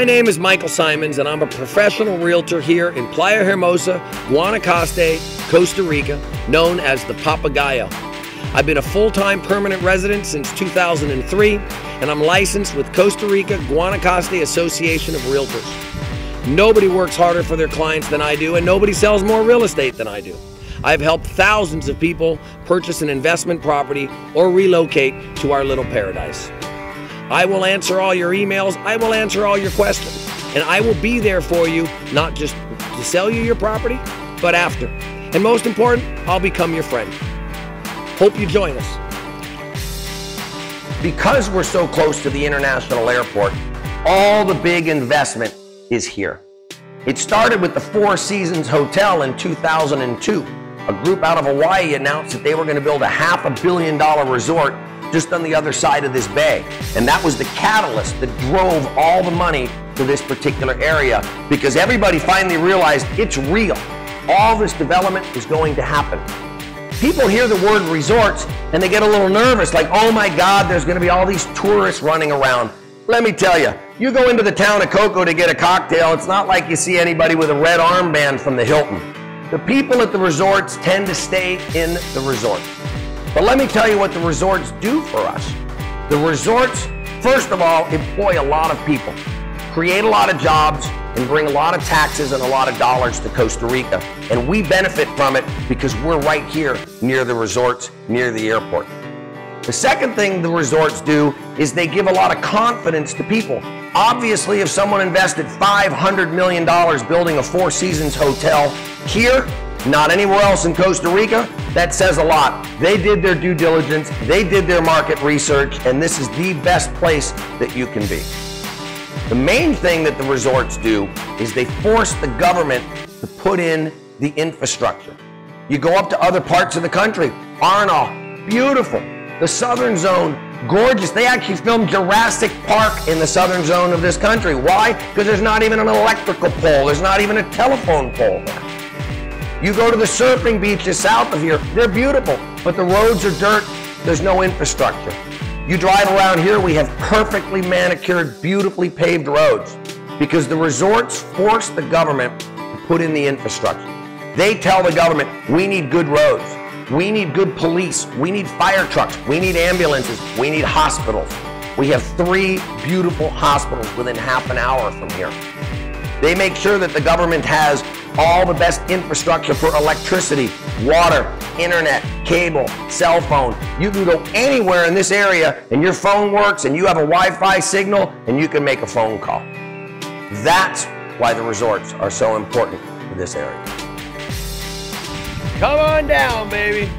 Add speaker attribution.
Speaker 1: My name is Michael Simons, and I'm a professional realtor here in Playa Hermosa, Guanacaste, Costa Rica, known as the Papagayo. I've been a full time permanent resident since 2003, and I'm licensed with Costa Rica Guanacaste Association of Realtors. Nobody works harder for their clients than I do, and nobody sells more real estate than I do. I've helped thousands of people purchase an investment property or relocate to our little paradise. I will answer all your emails. I will answer all your questions. And I will be there for you, not just to sell you your property, but after. And most important, I'll become your friend. Hope you join us. Because we're so close to the international airport, all the big investment is here. It started with the Four Seasons Hotel in 2002. A group out of Hawaii announced that they were going to build a half a billion dollar resort just on the other side of this bay. And that was the catalyst that drove all the money to this particular area because everybody finally realized it's real. All this development is going to happen. People hear the word resorts and they get a little nervous, like, oh my God, there's going to be all these tourists running around. Let me tell you, you go into the town of Coco to get a cocktail, it's not like you see anybody with a red armband from the Hilton. The people at the resorts tend to stay in the resort. But let me tell you what the resorts do for us. The resorts, first of all, employ a lot of people, create a lot of jobs, and bring a lot of taxes and a lot of dollars to Costa Rica. And we benefit from it because we're right here near the resorts, near the airport. The second thing the resorts do is they give a lot of confidence to people. Obviously, if someone invested $500 million building a Four Seasons hotel here, not anywhere else in Costa Rica, that says a lot. They did their due diligence, they did their market research, and this is the best place that you can be. The main thing that the resorts do is they force the government to put in the infrastructure. You go up to other parts of the country, Arenal, beautiful. The southern zone, gorgeous. They actually filmed Jurassic Park in the southern zone of this country. Why? Because there's not even an electrical pole, there's not even a telephone pole. You go to the surfing beaches south of here, they're beautiful, but the roads are dirt, there's no infrastructure. You drive around here, we have perfectly manicured, beautifully paved roads because the resorts force the government to put in the infrastructure. They tell the government, we need good roads, we need good police, we need fire trucks, we need ambulances, we need hospitals. We have three beautiful hospitals within half an hour from here. They make sure that the government has all the best infrastructure for electricity, water, internet, cable, cell phone. You can go anywhere in this area and your phone works and you have a Wi-Fi signal and you can make a phone call. That's why the resorts are so important for this area.
Speaker 2: Come on down, baby.